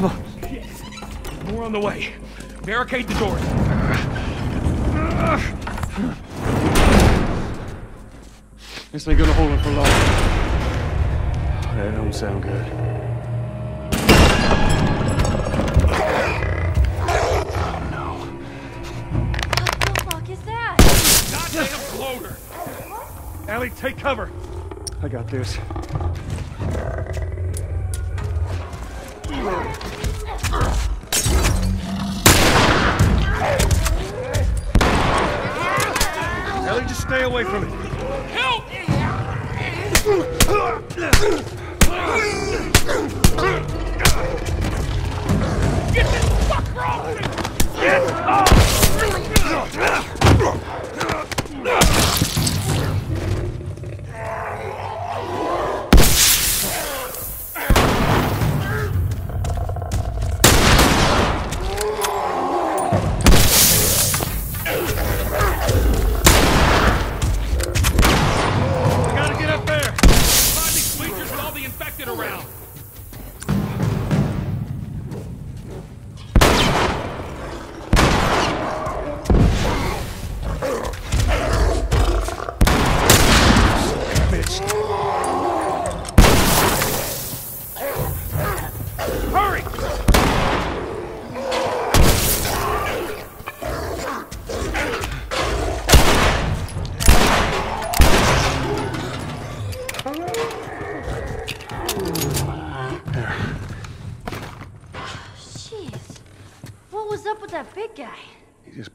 Come on. More on the way. Barricade the doors. This ain't gonna hold him for long. That don't sound good. What the fuck is that? Goddamn bloater! Ellie, take cover. I got this. Ellie, just stay away from it. Help! Infected around! What was up with that big guy? He just